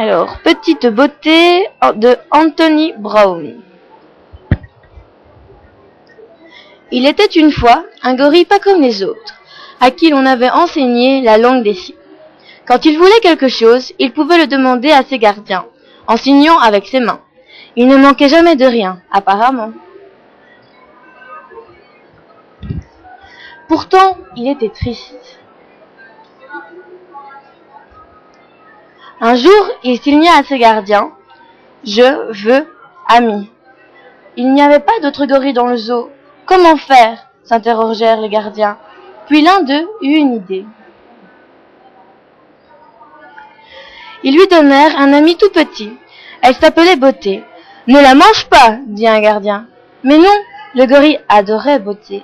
Alors, Petite beauté de Anthony Brown. Il était une fois un gorille pas comme les autres, à qui l'on avait enseigné la langue des signes. Quand il voulait quelque chose, il pouvait le demander à ses gardiens, en signant avec ses mains. Il ne manquait jamais de rien, apparemment. Pourtant, il était triste. Un jour, il signa à ses gardiens Je veux ami. Il n'y avait pas d'autre gorille dans le zoo. Comment faire? s'interrogèrent les gardiens. Puis l'un d'eux eut une idée. Ils lui donnèrent un ami tout petit. Elle s'appelait Beauté. Ne la mange pas, dit un gardien. Mais non, le gorille adorait Beauté.